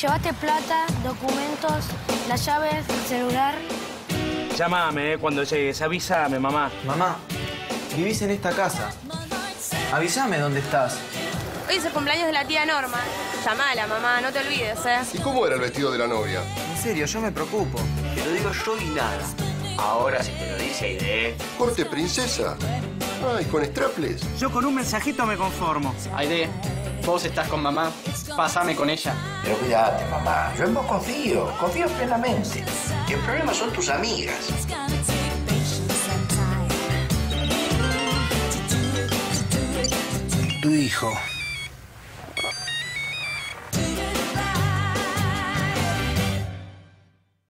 Llevaste plata, documentos, las llaves, el celular. Llámame, eh, cuando llegues. Avísame, mamá. Mamá, vivís en esta casa. Avísame dónde estás. Hoy es el cumpleaños de la tía Norma. Llamala, mamá, no te olvides, ¿eh? ¿Y cómo era el vestido de la novia? En serio, yo me preocupo. Te lo digo yo y nada. Ahora si te lo dice Aide. Corte princesa. Ay, con straples. Yo con un mensajito me conformo. Aide, vos estás con mamá, pásame con ella. Pero cuídate, mamá. Yo en vos confío, confío plenamente. El problema son tus amigas. Tu hijo.